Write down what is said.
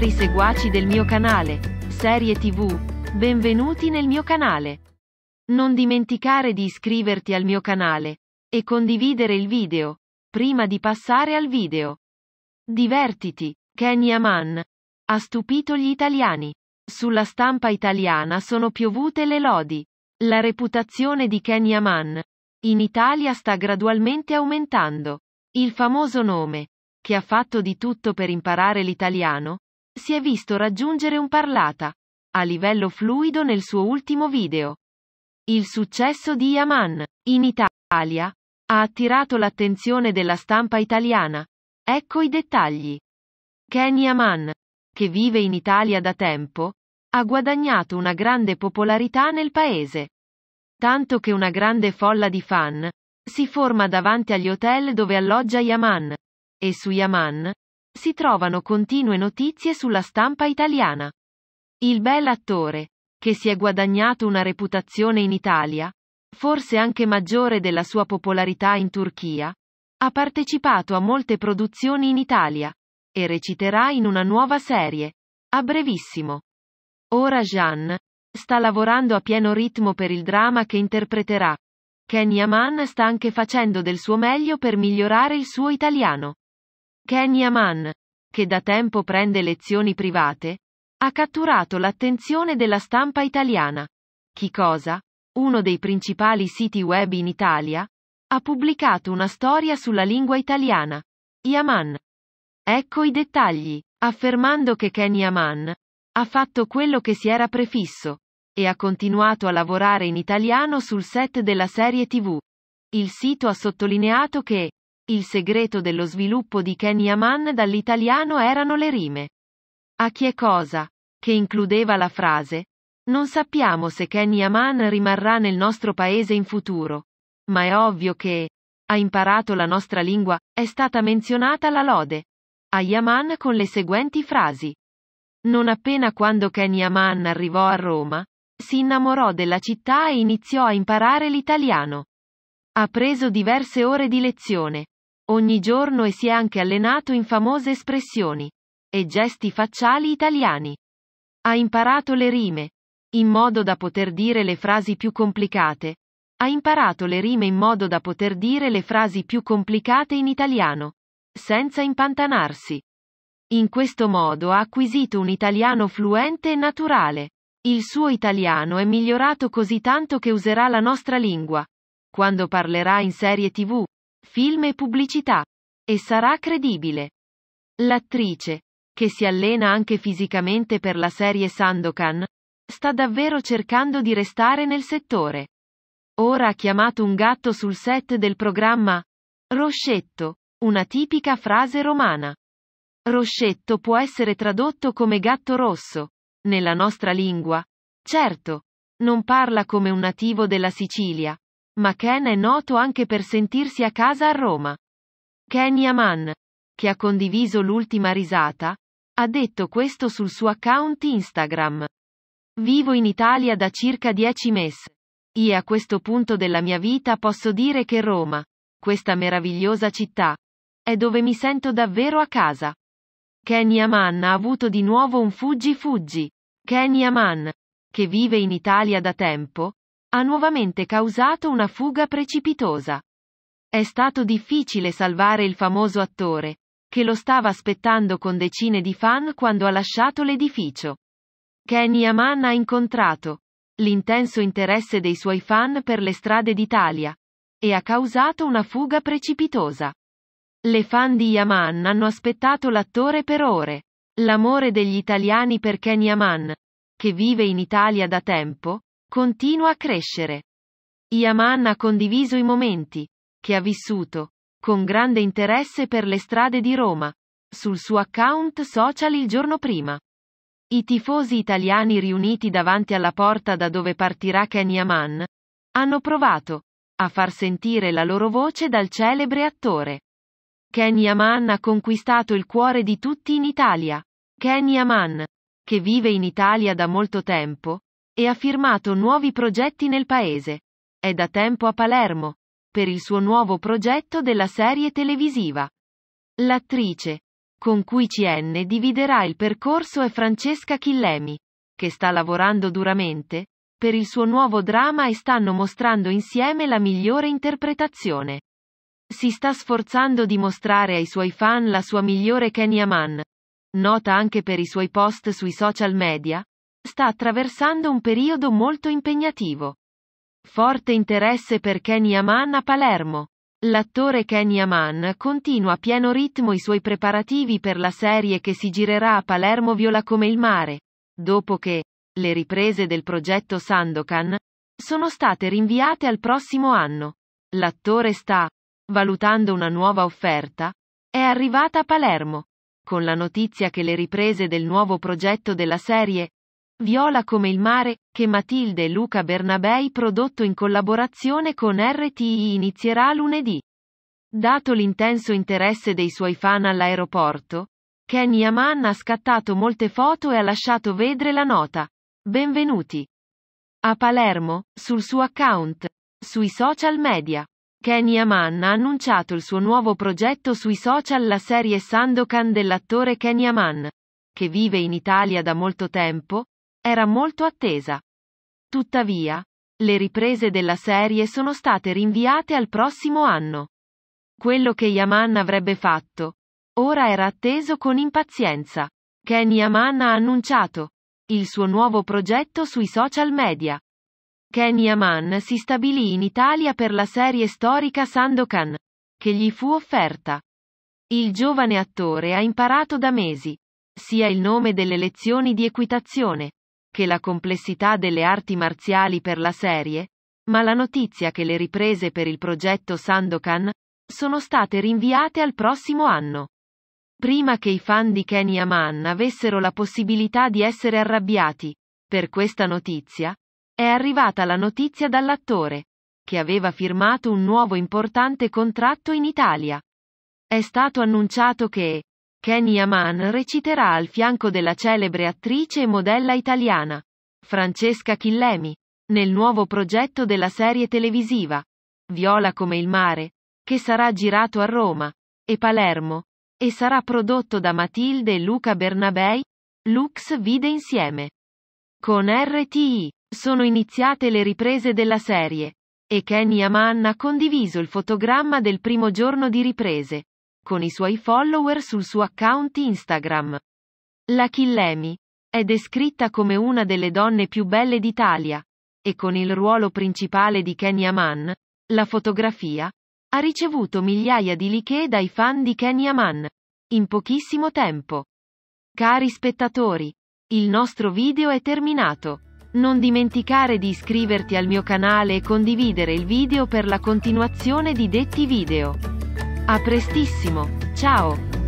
cari seguaci del mio canale, Serie TV, benvenuti nel mio canale. Non dimenticare di iscriverti al mio canale e condividere il video, prima di passare al video. Divertiti, Kenny Aman. Ha stupito gli italiani. Sulla stampa italiana sono piovute le lodi. La reputazione di Kenny Aman in Italia sta gradualmente aumentando. Il famoso nome, che ha fatto di tutto per imparare l'italiano, si è visto raggiungere un parlata, a livello fluido nel suo ultimo video. Il successo di Yaman, in Italia, ha attirato l'attenzione della stampa italiana. Ecco i dettagli. Ken Yaman, che vive in Italia da tempo, ha guadagnato una grande popolarità nel paese. Tanto che una grande folla di fan si forma davanti agli hotel dove alloggia Yaman, e su Yaman si trovano continue notizie sulla stampa italiana. Il bel attore, che si è guadagnato una reputazione in Italia, forse anche maggiore della sua popolarità in Turchia, ha partecipato a molte produzioni in Italia e reciterà in una nuova serie, a brevissimo. Ora Jeanne sta lavorando a pieno ritmo per il dramma che interpreterà. Ken Yaman sta anche facendo del suo meglio per migliorare il suo italiano. Ken Yaman, che da tempo prende lezioni private, ha catturato l'attenzione della stampa italiana. Chi cosa? Uno dei principali siti web in Italia, ha pubblicato una storia sulla lingua italiana. Yaman. Ecco i dettagli, affermando che Ken Yaman ha fatto quello che si era prefisso e ha continuato a lavorare in italiano sul set della serie TV. Il sito ha sottolineato che il segreto dello sviluppo di Ken Yaman dall'italiano erano le rime. A chi è cosa? Che includeva la frase. Non sappiamo se Ken Yaman rimarrà nel nostro paese in futuro. Ma è ovvio che ha imparato la nostra lingua, è stata menzionata la lode. A Yaman con le seguenti frasi. Non appena quando Ken Yaman arrivò a Roma, si innamorò della città e iniziò a imparare l'italiano. Ha preso diverse ore di lezione, ogni giorno e si è anche allenato in famose espressioni e gesti facciali italiani. Ha imparato le rime, in modo da poter dire le frasi più complicate. Ha imparato le rime in modo da poter dire le frasi più complicate in italiano, senza impantanarsi. In questo modo ha acquisito un italiano fluente e naturale. Il suo italiano è migliorato così tanto che userà la nostra lingua. Quando parlerà in serie tv, film e pubblicità. E sarà credibile. L'attrice, che si allena anche fisicamente per la serie Sandokan, sta davvero cercando di restare nel settore. Ora ha chiamato un gatto sul set del programma Roscetto, una tipica frase romana. Roscetto può essere tradotto come gatto rosso. Nella nostra lingua. Certo. Non parla come un nativo della Sicilia, ma Ken è noto anche per sentirsi a casa a Roma. Ken Yaman, che ha condiviso l'ultima risata, ha detto questo sul suo account Instagram. Vivo in Italia da circa 10 mesi. E a questo punto della mia vita posso dire che Roma, questa meravigliosa città, è dove mi sento davvero a casa. Ken Yaman ha avuto di nuovo un fuggi-fuggi. Ken Yaman, che vive in Italia da tempo, ha nuovamente causato una fuga precipitosa. È stato difficile salvare il famoso attore, che lo stava aspettando con decine di fan quando ha lasciato l'edificio. Ken Yaman ha incontrato l'intenso interesse dei suoi fan per le strade d'Italia e ha causato una fuga precipitosa. Le fan di Yaman hanno aspettato l'attore per ore. L'amore degli italiani per Ken Yaman, che vive in Italia da tempo, continua a crescere. Yaman ha condiviso i momenti che ha vissuto con grande interesse per le strade di Roma sul suo account social il giorno prima. I tifosi italiani riuniti davanti alla porta da dove partirà Ken Yaman hanno provato a far sentire la loro voce dal celebre attore. Ken Yaman ha conquistato il cuore di tutti in Italia. Ken Yaman, che vive in Italia da molto tempo, e ha firmato nuovi progetti nel paese. È da tempo a Palermo, per il suo nuovo progetto della serie televisiva. L'attrice, con cui CN dividerà il percorso è Francesca Chillemi, che sta lavorando duramente, per il suo nuovo dramma e stanno mostrando insieme la migliore interpretazione. Si sta sforzando di mostrare ai suoi fan la sua migliore Kenya Man. Nota anche per i suoi post sui social media, sta attraversando un periodo molto impegnativo. Forte interesse per Kenny Aman a Palermo. L'attore Kenny Aman continua a pieno ritmo i suoi preparativi per la serie che si girerà a Palermo Viola come il mare, dopo che le riprese del progetto Sandokan sono state rinviate al prossimo anno. L'attore sta valutando una nuova offerta, è arrivata a Palermo, con la notizia che le riprese del nuovo progetto della serie Viola come il mare, che Matilde e Luca Bernabei prodotto in collaborazione con RTI inizierà lunedì. Dato l'intenso interesse dei suoi fan all'aeroporto, Kenny Aman ha scattato molte foto e ha lasciato vedere la nota. Benvenuti. A Palermo, sul suo account, sui social media. Kenny Aman ha annunciato il suo nuovo progetto sui social la serie Sandokan dell'attore Kenny Aman, che vive in Italia da molto tempo, era molto attesa. Tuttavia, le riprese della serie sono state rinviate al prossimo anno. Quello che Yaman avrebbe fatto, ora era atteso con impazienza. Ken Yaman ha annunciato il suo nuovo progetto sui social media. Ken Yaman si stabilì in Italia per la serie storica Sandokan, che gli fu offerta. Il giovane attore ha imparato da mesi, sia il nome delle lezioni di equitazione, che la complessità delle arti marziali per la serie, ma la notizia che le riprese per il progetto Sandokan sono state rinviate al prossimo anno. Prima che i fan di Kenny Aman avessero la possibilità di essere arrabbiati per questa notizia, è arrivata la notizia dall'attore, che aveva firmato un nuovo importante contratto in Italia. È stato annunciato che, Kenny Aman reciterà al fianco della celebre attrice e modella italiana, Francesca Chillemi, nel nuovo progetto della serie televisiva, Viola come il mare, che sarà girato a Roma, e Palermo, e sarà prodotto da Matilde e Luca Bernabei, Lux vide insieme. Con RTI, sono iniziate le riprese della serie, e Kenny Aman ha condiviso il fotogramma del primo giorno di riprese con i suoi follower sul suo account Instagram. La Chillemi è descritta come una delle donne più belle d'Italia, e con il ruolo principale di Kenya Mann, la fotografia, ha ricevuto migliaia di like dai fan di Kenya Mann, in pochissimo tempo. Cari spettatori, il nostro video è terminato. Non dimenticare di iscriverti al mio canale e condividere il video per la continuazione di detti video. A prestissimo, ciao!